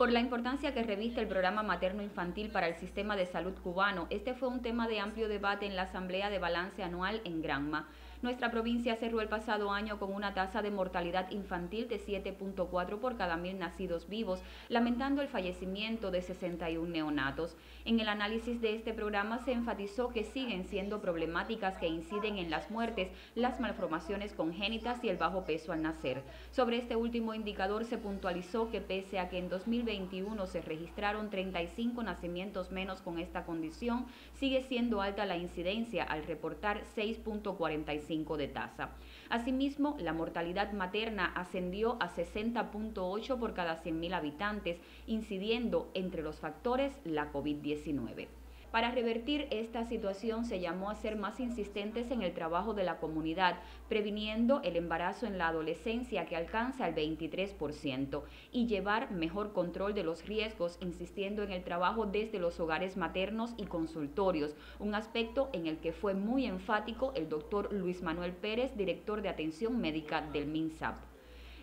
Por la importancia que reviste el programa materno-infantil para el sistema de salud cubano, este fue un tema de amplio debate en la Asamblea de Balance Anual en Granma. Nuestra provincia cerró el pasado año con una tasa de mortalidad infantil de 7.4 por cada mil nacidos vivos, lamentando el fallecimiento de 61 neonatos. En el análisis de este programa se enfatizó que siguen siendo problemáticas que inciden en las muertes, las malformaciones congénitas y el bajo peso al nacer. Sobre este último indicador se puntualizó que pese a que en 2021 se registraron 35 nacimientos menos con esta condición, sigue siendo alta la incidencia al reportar 6.45 de tasa. Asimismo, la mortalidad materna ascendió a 60.8 por cada 100.000 habitantes, incidiendo entre los factores la COVID-19. Para revertir esta situación se llamó a ser más insistentes en el trabajo de la comunidad, previniendo el embarazo en la adolescencia que alcanza el 23% y llevar mejor control de los riesgos, insistiendo en el trabajo desde los hogares maternos y consultorios, un aspecto en el que fue muy enfático el doctor Luis Manuel Pérez, director de atención médica del MINSAP.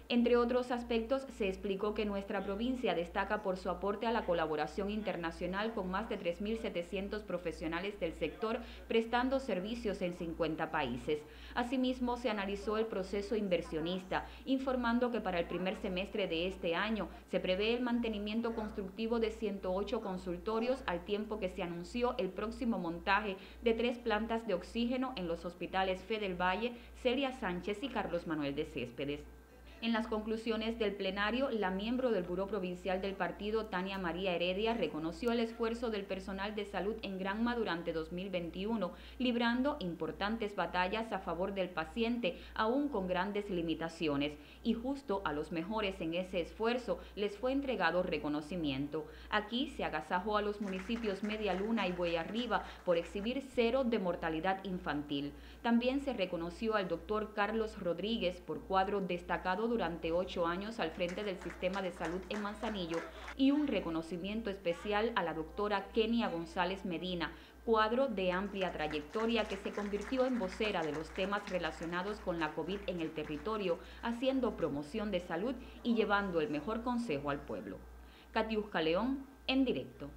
Entre otros aspectos, se explicó que nuestra provincia destaca por su aporte a la colaboración internacional con más de 3.700 profesionales del sector prestando servicios en 50 países. Asimismo, se analizó el proceso inversionista, informando que para el primer semestre de este año se prevé el mantenimiento constructivo de 108 consultorios al tiempo que se anunció el próximo montaje de tres plantas de oxígeno en los hospitales Fe Valle, Celia Sánchez y Carlos Manuel de Céspedes. En las conclusiones del plenario, la miembro del Buró Provincial del Partido, Tania María Heredia, reconoció el esfuerzo del personal de salud en Granma durante 2021, librando importantes batallas a favor del paciente, aún con grandes limitaciones. Y justo a los mejores en ese esfuerzo les fue entregado reconocimiento. Aquí se agasajó a los municipios Media Luna y Buey Arriba por exhibir cero de mortalidad infantil. También se reconoció al doctor Carlos Rodríguez por cuadro destacado durante ocho años al frente del sistema de salud en Manzanillo y un reconocimiento especial a la doctora Kenia González Medina, cuadro de amplia trayectoria que se convirtió en vocera de los temas relacionados con la COVID en el territorio, haciendo promoción de salud y llevando el mejor consejo al pueblo. Catiusca León, en directo.